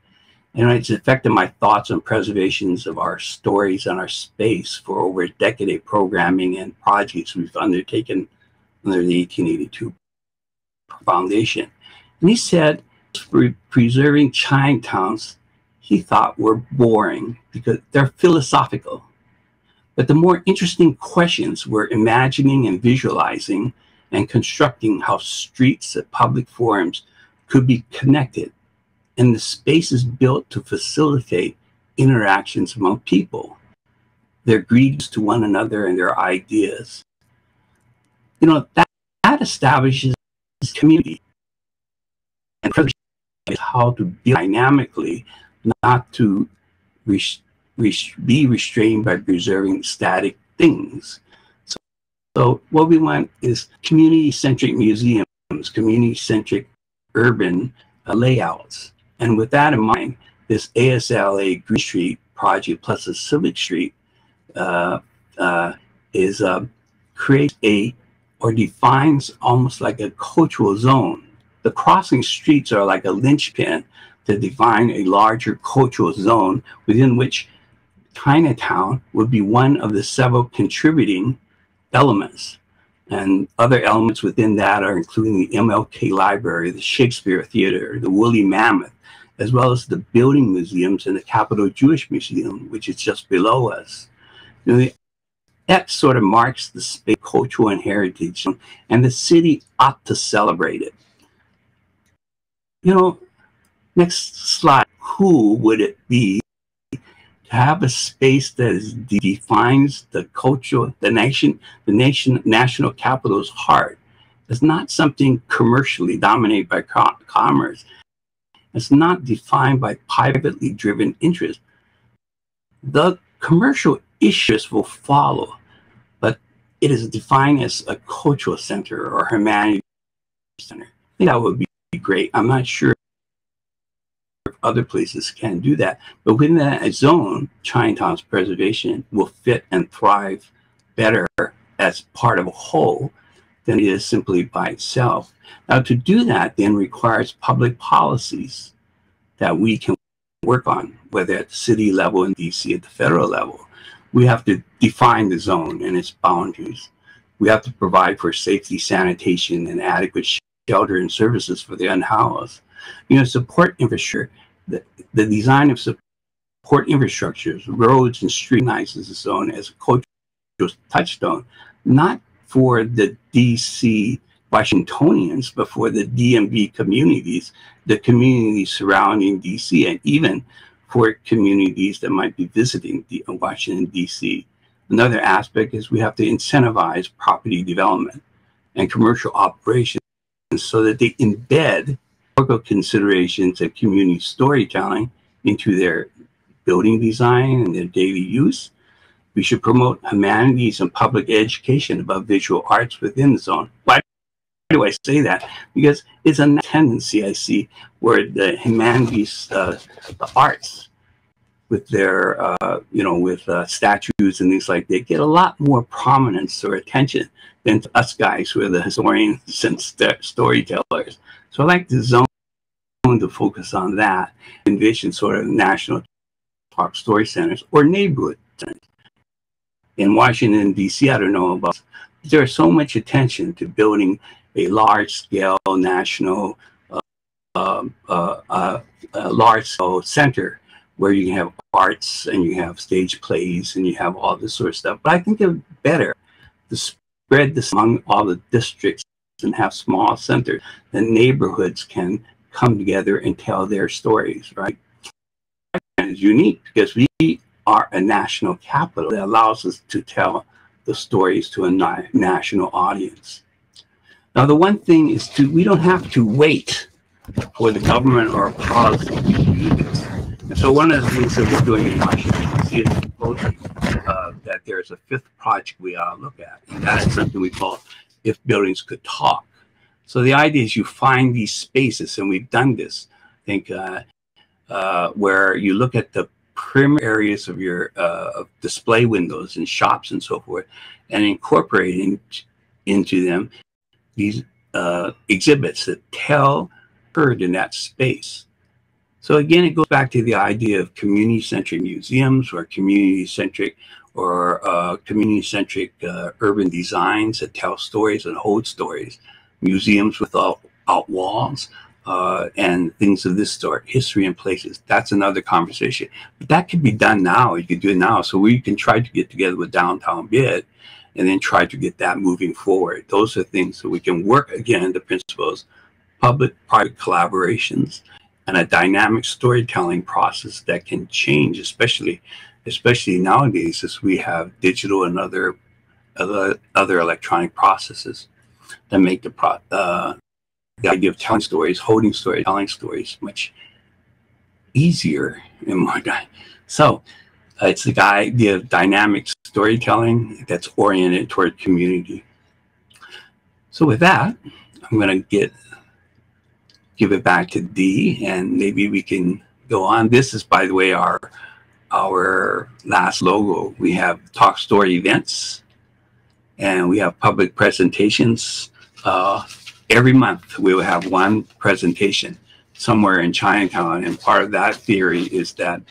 and it's affected my thoughts on preservations of our stories and our space for over a decade of programming and projects we've undertaken under the 1882 Foundation. And he said, preserving Chinatowns, he thought were boring because they're philosophical. But the more interesting questions were imagining and visualizing and constructing how streets and public forums could be connected and the spaces built to facilitate interactions among people. their greetings to one another and their ideas. You know, that, that establishes community and is how to be dynamically, not to res res be restrained by preserving static things. So, so what we want is community-centric museums, community-centric urban uh, layouts. And with that in mind, this ASLA Green Street project plus a Civic Street uh, uh, is uh, create a or defines almost like a cultural zone. The crossing streets are like a linchpin to define a larger cultural zone within which Chinatown would be one of the several contributing elements. And other elements within that are including the MLK Library, the Shakespeare Theater, the Woolly Mammoth, as well as the building museums and the Capital Jewish Museum, which is just below us. You know, that sort of marks the space cultural and heritage, and the city ought to celebrate it. You know, next slide. Who would it be to have a space that is, defines the culture, the nation, the nation, national capital's heart? It's not something commercially dominated by commerce. It's not defined by privately driven interests. The commercial issues will follow, but it is defined as a cultural center or humanity center. I think that would be great. I'm not sure if other places can do that, but within that zone, Chinatown's preservation will fit and thrive better as part of a whole than it is simply by itself. Now, to do that then requires public policies that we can work on, whether at the city level in DC, at the federal level we have to define the zone and its boundaries. We have to provide for safety, sanitation, and adequate shelter and services for the unhoused. You know, support infrastructure, the, the design of support infrastructures, roads and street the zone as a cultural touchstone, not for the DC Washingtonians, but for the DMV communities, the communities surrounding DC, and even for communities that might be visiting uh, Washington, D.C. Another aspect is we have to incentivize property development and commercial operations so that they embed local considerations of community storytelling into their building design and their daily use. We should promote humanities and public education about visual arts within the zone. Why do I say that? Because it's a tendency I see where the humanities, uh, the arts, with their, uh, you know, with uh, statues and things like they get a lot more prominence or attention than us guys who are the historians and st storytellers. So I like the zone to focus on that, envision sort of national park story centers or neighborhood centers. In Washington, D.C., I don't know about, there's so much attention to building a large-scale national, uh, um, uh, uh, large-scale center where you can have arts and you have stage plays and you have all this sort of stuff. But I think it's better to spread this among all the districts and have small centers. The neighborhoods can come together and tell their stories, right? And it's unique because we are a national capital that allows us to tell the stories to a national audience. Now, the one thing is to, we don't have to wait for the government or a policy to do this. And so one of the things that we're doing in Washington D.C. is proposing uh, that there's a fifth project we ought to look at, and that's something we call if buildings could talk. So the idea is you find these spaces, and we've done this, I think, uh, uh, where you look at the prim areas of your uh, display windows and shops and so forth, and incorporating into them these uh, exhibits that tell heard in that space. So again, it goes back to the idea of community-centric museums or community-centric or uh, community-centric uh, urban designs that tell stories and hold stories, museums without out walls, uh, and things of this sort, history and places. That's another conversation. But that could be done now. You could do it now. So we can try to get together with Downtown BID and then try to get that moving forward. Those are things that we can work again, the principles, public-private collaborations, and a dynamic storytelling process that can change, especially especially nowadays as we have digital and other other, other electronic processes that make the pro, uh, the idea of telling stories, holding stories, telling stories much easier and more. So uh, it's the idea of dynamic storytelling that's oriented toward community. So with that, I'm going to get give it back to Dee, and maybe we can go on. This is, by the way, our our last logo. We have talk story events, and we have public presentations. Uh, every month, we will have one presentation somewhere in Chinatown, and part of that theory is that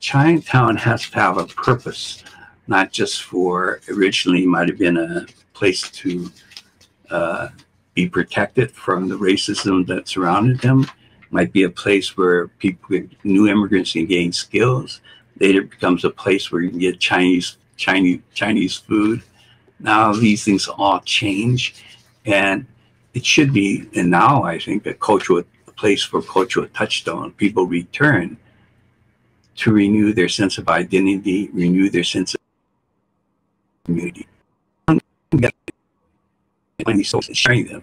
Chinatown has to have a purpose, not just for originally might have been a place to uh, be protected from the racism that surrounded them. Might be a place where people, new immigrants, can gain skills. Later, becomes a place where you can get Chinese Chinese Chinese food. Now these things all change, and it should be. And now I think a cultural a place for cultural touchstone. People return to renew their sense of identity, renew their sense of community. Folks sharing them,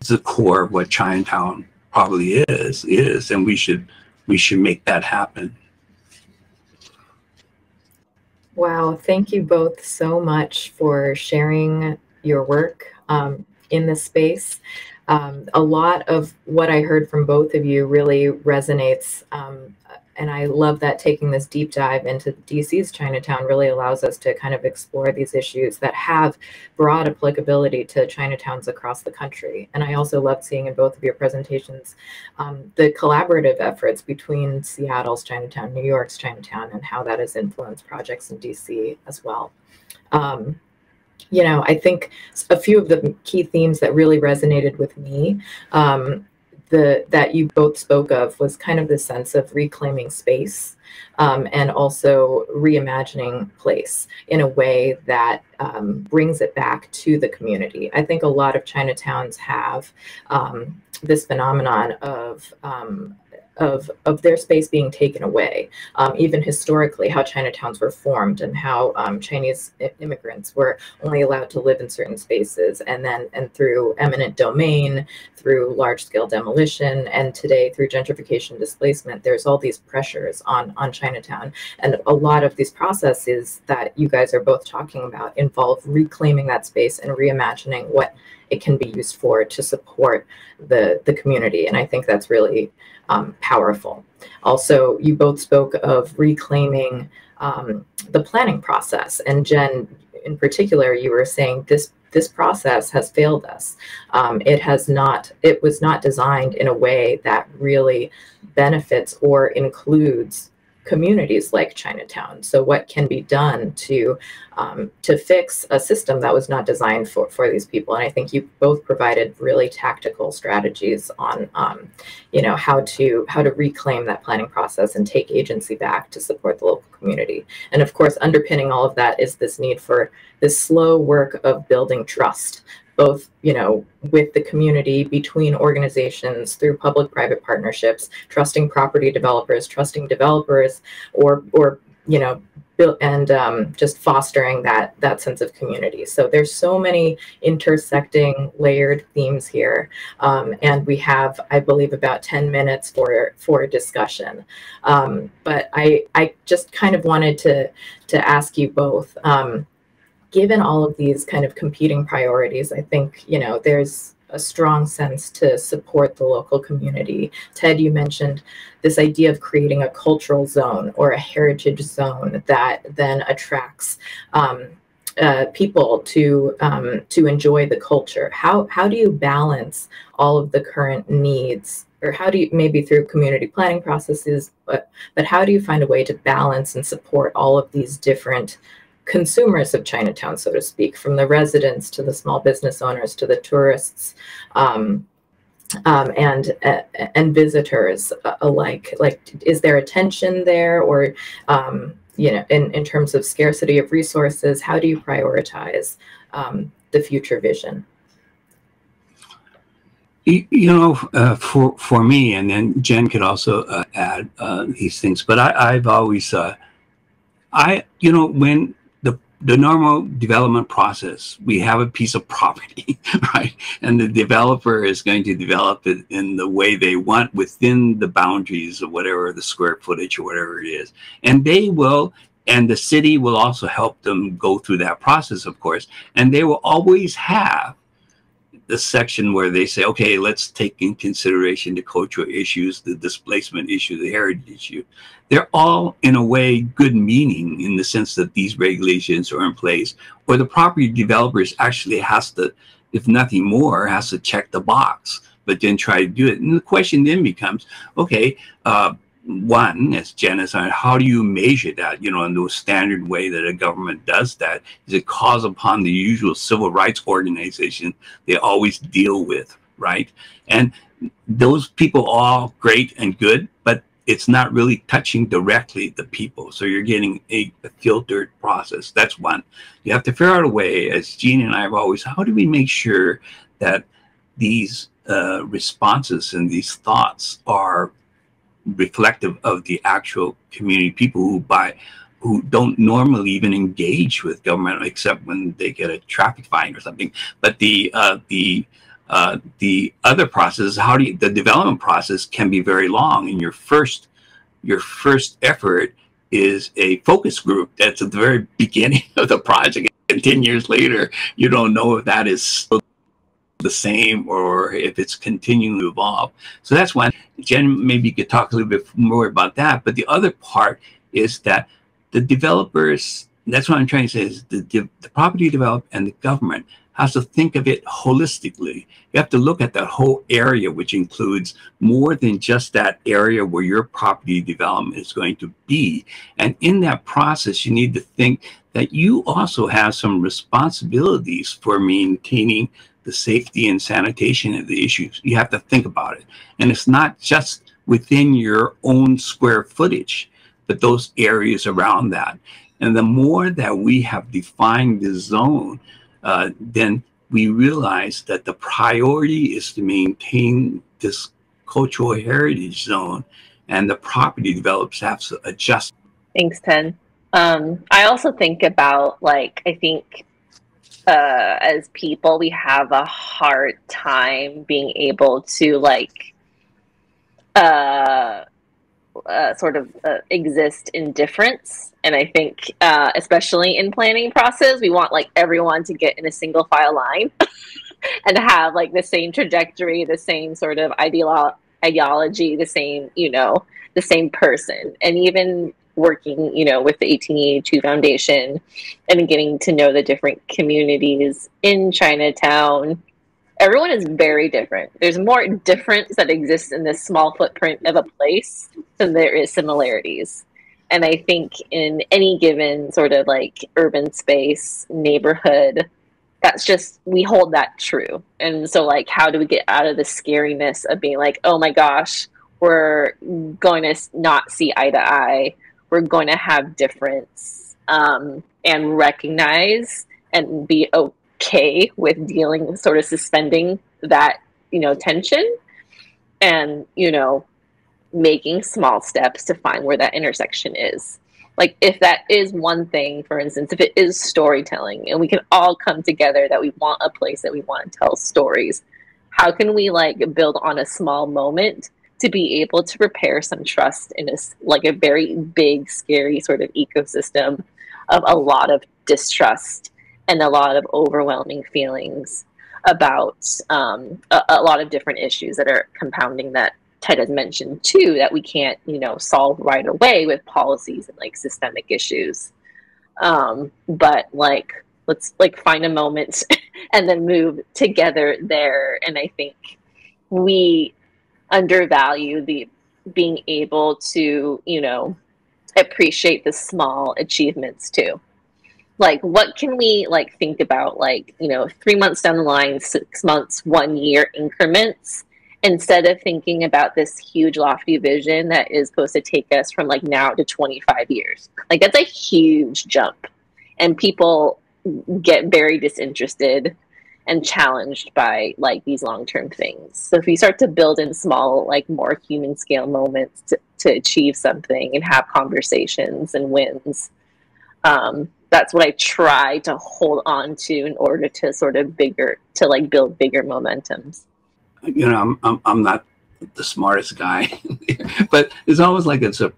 it's the core of what Chinatown probably is, is, and we should we should make that happen. Wow, thank you both so much for sharing your work um, in this space. Um, a lot of what I heard from both of you really resonates um, and I love that taking this deep dive into DC's Chinatown really allows us to kind of explore these issues that have broad applicability to Chinatowns across the country. And I also love seeing in both of your presentations um, the collaborative efforts between Seattle's Chinatown, New York's Chinatown, and how that has influenced projects in DC as well. Um, you know, I think a few of the key themes that really resonated with me um, the that you both spoke of was kind of the sense of reclaiming space um, and also reimagining place in a way that um, brings it back to the community. I think a lot of Chinatowns have um, this phenomenon of um, of, of their space being taken away, um, even historically, how Chinatowns were formed and how um, Chinese immigrants were only allowed to live in certain spaces. And then, and through eminent domain, through large scale demolition, and today through gentrification displacement, there's all these pressures on, on Chinatown. And a lot of these processes that you guys are both talking about involve reclaiming that space and reimagining what it can be used for to support the, the community. And I think that's really um, powerful. Also, you both spoke of reclaiming um, the planning process. And Jen, in particular, you were saying this this process has failed us. Um, it has not. It was not designed in a way that really benefits or includes communities like Chinatown. So what can be done to um, to fix a system that was not designed for, for these people? And I think you both provided really tactical strategies on um, you know how to how to reclaim that planning process and take agency back to support the local community. And of course, underpinning all of that is this need for this slow work of building trust both you know with the community between organizations through public-private partnerships trusting property developers trusting developers or or you know and um, just fostering that that sense of community. So there's so many intersecting layered themes here um, and we have i believe about 10 minutes for for discussion. Um, but i i just kind of wanted to to ask you both um, given all of these kind of competing priorities, I think, you know, there's a strong sense to support the local community. Ted, you mentioned this idea of creating a cultural zone or a heritage zone that then attracts um, uh, people to um, to enjoy the culture. How how do you balance all of the current needs, or how do you maybe through community planning processes, but but how do you find a way to balance and support all of these different consumers of Chinatown, so to speak, from the residents to the small business owners to the tourists. Um, um, and uh, and visitors alike. Like, is there a tension there, or um, you know, in in terms of scarcity of resources, how do you prioritize um, the future vision? You, know, uh, for for me, and then Jen could also uh, add uh, these things. But I, I've always uh, I, you know, when the normal development process, we have a piece of property, right? And the developer is going to develop it in the way they want within the boundaries of whatever the square footage or whatever it is. And they will and the city will also help them go through that process, of course. And they will always have the section where they say, okay, let's take in consideration the cultural issues, the displacement issue, the heritage issue. They're all, in a way, good meaning in the sense that these regulations are in place, or the property developers actually has to, if nothing more, has to check the box, but then try to do it. And the question then becomes, okay, uh, one, as Jen said, how do you measure that, you know, in the standard way that a government does that? Is it calls upon the usual civil rights organization they always deal with, right? And those people are great and good, but it's not really touching directly the people. So you're getting a, a, filtered process. That's one. You have to figure out a way, as Jean and I have always, how do we make sure that these uh, responses and these thoughts are reflective of the actual community people who buy who don't normally even engage with government except when they get a traffic fine or something. But the uh, the uh, the other process, how do you, the development process can be very long, and your first your first effort is a focus group. That's at the very beginning of the project, and ten years later, you don't know if that is the same or if it's continuing to evolve. So that's one. Jen, maybe you could talk a little bit more about that. But the other part is that the developers, that's what I'm trying to say, is the, the property developer and the government has to think of it holistically. You have to look at that whole area, which includes more than just that area where your property development is going to be. And in that process, you need to think that you also have some responsibilities for maintaining the safety and sanitation of the issues. You have to think about it. And it's not just within your own square footage, but those areas around that. And the more that we have defined the zone, uh, then we realize that the priority is to maintain this cultural heritage zone and the property developers have to adjust. Thanks, Ted. Um, I also think about like, I think uh, as people, we have a hard time being able to like uh, uh, sort of uh, exist in difference. And I think, uh, especially in planning process, we want like everyone to get in a single file line and have like the same trajectory, the same sort of ideolo- ideology, the same, you know, the same person. And even working, you know, with the 1882 Foundation and getting to know the different communities in Chinatown. Everyone is very different. There's more difference that exists in this small footprint of a place than there is similarities. And I think in any given sort of like urban space, neighborhood, that's just we hold that true. And so like how do we get out of the scariness of being like, oh my gosh, we're going to not see eye to eye we're going to have difference um, and recognize and be okay with dealing sort of suspending that you know tension and you know making small steps to find where that intersection is. Like if that is one thing for instance if it is storytelling and we can all come together that we want a place that we want to tell stories how can we like build on a small moment to be able to repair some trust in a like a very big scary sort of ecosystem of a lot of distrust and a lot of overwhelming feelings about um, a, a, lot of different issues that are compounding that ted has mentioned too that we can't you know solve right away with policies and like systemic issues. Um, but like let's like find a moment and then move together there. And i think we undervalue the being able to, you know, appreciate the small achievements too. Like, what can we like think about, like, you know, three months down the line, six months, one year increments, instead of thinking about this huge, lofty vision that is supposed to take us from like now to 25 years? Like, that's a huge jump. And people get very disinterested and challenged by like these long-term things so if we start to build in small like more human scale moments to, to achieve something and have conversations and wins Um, that's what I try to hold on to in order to sort of bigger to like build bigger momentums. You know, I'm I'm, I'm not the smartest guy, but it's almost like it's a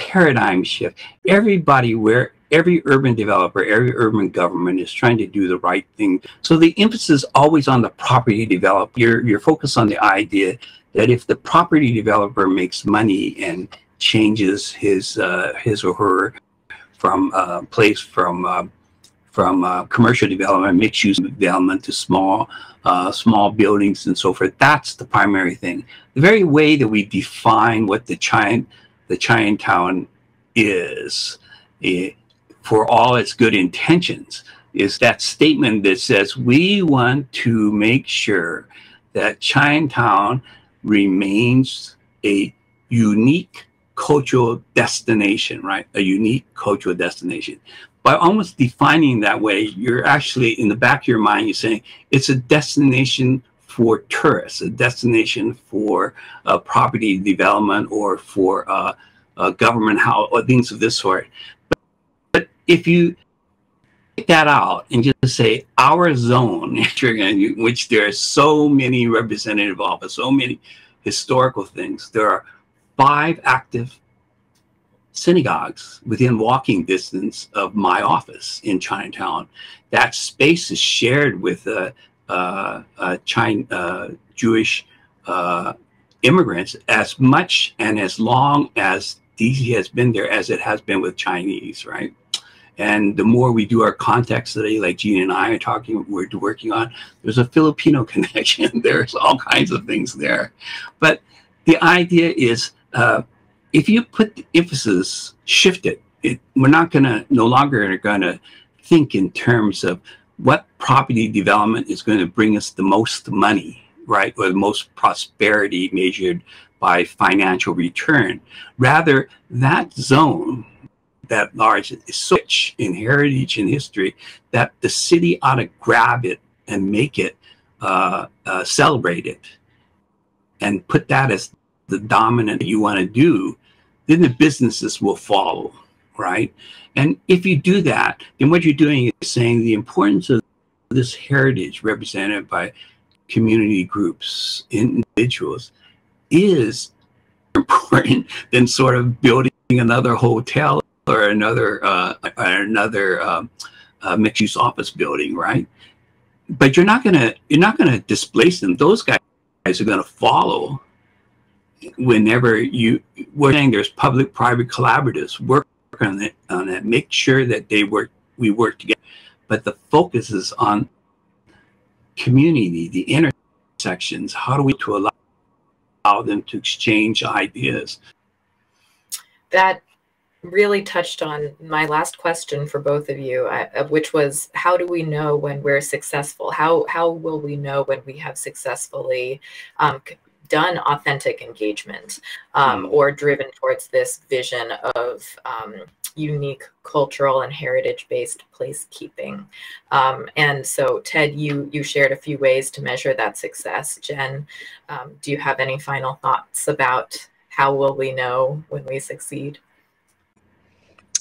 paradigm shift. Everybody where every urban developer, every urban government is trying to do the right thing. So the emphasis is always on the property developer. You're you're focused on the idea that if the property developer makes money and changes his uh, his or her from uh, place from uh, from uh, commercial development, mixed use development to small uh, small buildings and so forth. That's the primary thing. The very way that we define what the China the Chinatown is, it, for all its good intentions, is that statement that says we want to make sure that Chinatown remains a unique cultural destination, right? A unique cultural destination. By almost defining that way, you're actually in the back of your mind, you're saying it's a destination for tourists, a destination for uh, property development or for uh, uh, government how or things of this sort. But, but if you take that out and just say our zone, which there are so many representative offices, so many historical things, there are five active synagogues within walking distance of my office in Chinatown. That space is shared with uh, China, uh, Jewish uh, immigrants as much and as long as DC has been there as it has been with Chinese, right? And the more we do our context study, like Gene and I are talking, we're working on, there's a Filipino connection. there's all kinds of things there. But the idea is uh, if you put the emphasis, shift it, it we're not going to, no longer are going to think in terms of what property development is going to bring us the most money, right? Or the most prosperity measured by financial return. Rather, that zone, that large, is so rich in heritage and history that the city ought to grab it and make it, uh, uh, celebrate it, and put that as the dominant you want to do, then the businesses will follow, right? And if you do that, then what you're doing is saying the importance of this heritage represented by community groups, individuals, is important than sort of building another hotel or another uh, or another um, uh, mixed-use office building, right? But you're not gonna you're not gonna displace them. Those guys are gonna follow whenever you we're saying there's public-private collaboratives work on it on that make sure that they work we work together. But the focus is on community the intersections. How do we to allow, allow them to exchange ideas? That really touched on my last question for both of you uh, which was how do we know when we're successful? How how will we know when we have successfully um, done authentic engagement um, mm. or driven towards this vision of um, unique cultural and heritage based placekeeping. Um, and so, Ted, you you shared a few ways to measure that success. Jen, um, do you have any final thoughts about how will we know when we succeed?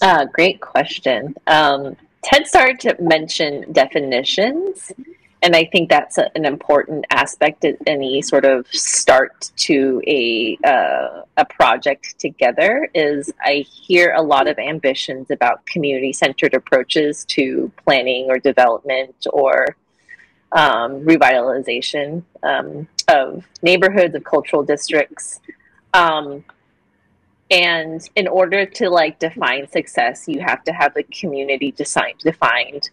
Uh, great question. Um, Ted started to mention definitions and I think that's a, an important aspect in any sort of start to a uh, a project together. Is I hear a lot of ambitions about community centered approaches to planning or development or um, revitalization um, of neighborhoods of cultural districts. Um, and in order to like define success, you have to have the community design, defined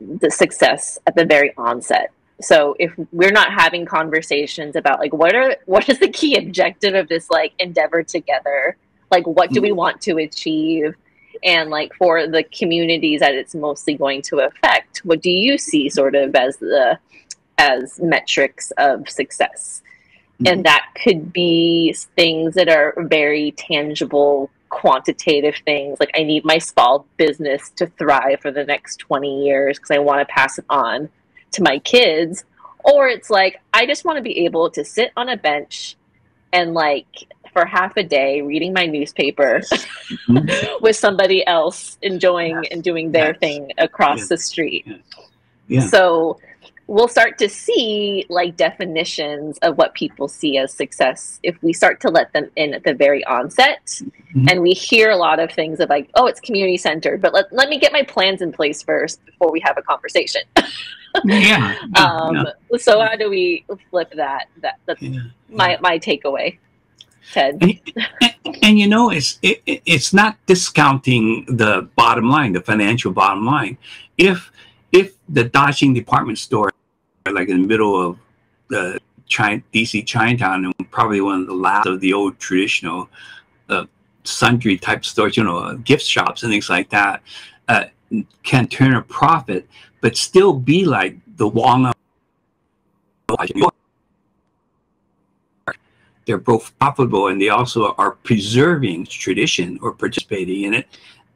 the success at the very onset. So if we're not having conversations about like what are what is the key objective of this like endeavor together? Like what do we mm-hmm. want to achieve? And like for the communities that it's mostly going to affect, what do you see sort of as the as metrics of success? Mm-hmm. And that could be things that are very tangible quantitative things like i need my small business to thrive for the next 20 years because i want to pass it on to my kids or it's like i just want to be able to sit on a bench and like for half a day reading my newspaper mm-hmm. with somebody else enjoying yes. and doing their yes. thing across yes. the street. So we'll start to see like definitions of what people see as success if we start to let them in at the very onset mm-hmm. and we hear a lot of things of like oh it's community centered but let, let me get my plans in place first before we have a conversation yeah, um, yeah. so how do we flip that that that's yeah. my my takeaway ted and, and, and you know it's it, it's not discounting the bottom line the financial bottom line if if the Daxing department store, like in the middle of the DC Chinatown, and probably one of the last of the old traditional uh, sundry type stores, you know, uh, gift shops and things like that, uh, can turn a profit, but still be like the Wong. They're both profitable and they also are preserving tradition or participating in it.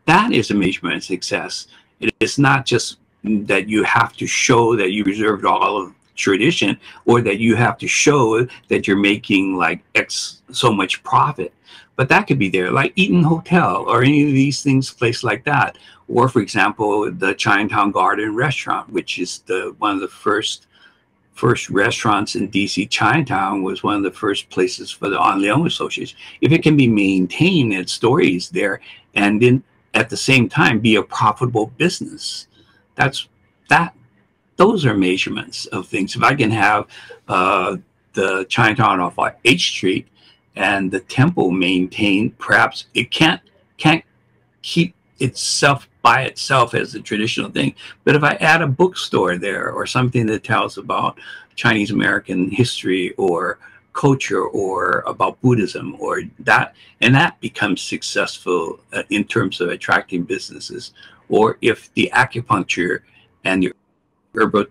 That is a measurement of success. It is not just that you have to show that you preserved all of tradition or that you have to show that you're making like X so much profit. But that could be there, like Eaton Hotel or any of these things, place like that. Or for example, the Chinatown Garden Restaurant, which is the one of the first first restaurants in DC Chinatown was one of the first places for the On Leong Associates. If it can be maintained and stories there and then at the same time be a profitable business, that's that. Those are measurements of things. If I can have uh, the Chinatown off H Street and the temple maintained, perhaps it can't can't keep itself by itself as a traditional thing. But if I add a bookstore there or something that tells about Chinese American history or culture or about Buddhism or that, and that becomes successful uh, in terms of attracting businesses or if the acupuncture and the herbal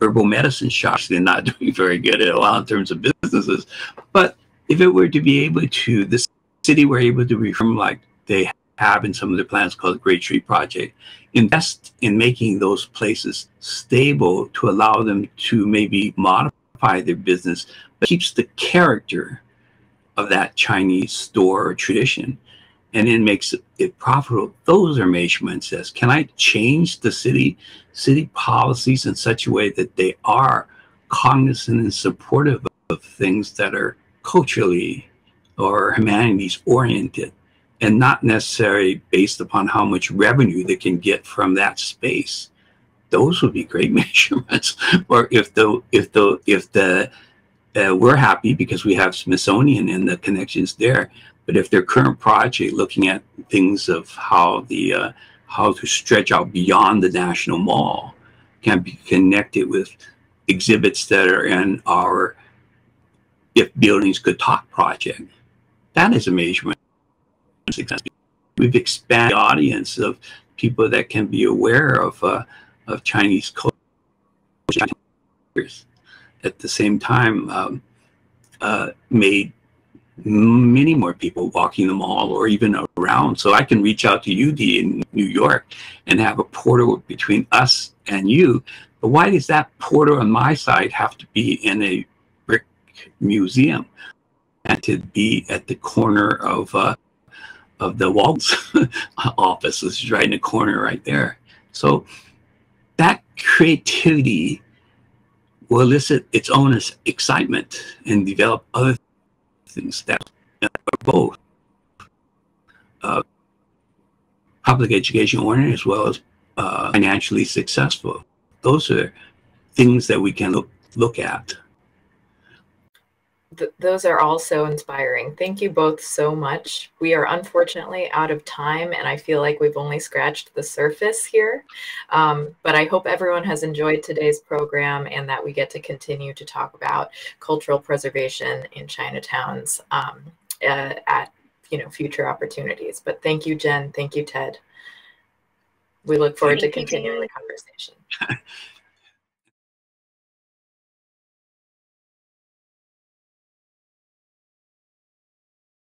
herbal medicine shops they're not doing very good at all in terms of businesses. But if it were to be able to the city were able to reform like they have in some of the plans called the great street project invest in making those places stable to allow them to maybe modify their business but keeps the character of that chinese store or tradition and then makes it profitable. Those are measurements as can I change the city city policies in such a way that they are cognizant and supportive of things that are culturally or humanities oriented and not necessarily based upon how much revenue they can get from that space. Those would be great measurements. or if the if the if the uh, we're happy because we have Smithsonian and the connections there. But if their current project, looking at things of how the uh, how to stretch out beyond the National Mall, can be connected with exhibits that are in our If Buildings Could Talk project, that is a measurement success. We've expanded the audience of people that can be aware of uh, of Chinese culture. At the same time, um, uh, made many more people walking the mall or even around. So I can reach out to you, D, in New York and have a portal between us and you. But why does that portal on my side have to be in a brick museum and to be at the corner of uh, of the Walt's office, which is right in the corner right there. So that creativity will elicit its own excitement and develop other things that are both uh, public education oriented as well as uh, financially successful. Those are things that we can look, look at th- those are all so inspiring. Thank you both so much. We are unfortunately out of time, and I feel like we've only scratched the surface here. Um, but I hope everyone has enjoyed today's program and that we get to continue to talk about cultural preservation in Chinatowns um, uh, at you know future opportunities. But thank you, Jen. Thank you, Ted. We look forward thank to continuing the conversation.